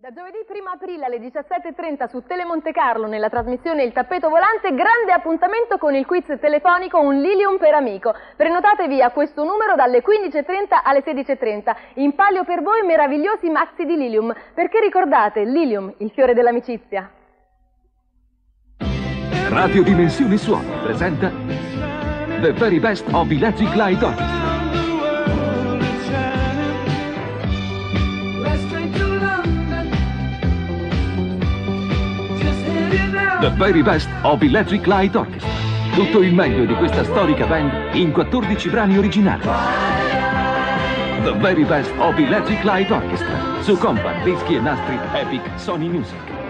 Da giovedì 1 aprile alle 17.30 su Tele Monte Carlo, nella trasmissione Il tappeto volante, grande appuntamento con il quiz telefonico Un Lilium per amico. Prenotatevi a questo numero dalle 15.30 alle 16.30. In palio per voi meravigliosi mazzi di Lilium, perché ricordate, Lilium, il fiore dell'amicizia. Radio Dimensione Suoni presenta The Very Best of Electric Light Orchestra. The Very Best of Electric Light Orchestra. Tutto il meglio di questa storica band in 14 brani originali. The Very Best of Electric Light Orchestra su Compact, Dischi e Nastri Epic Sony Music.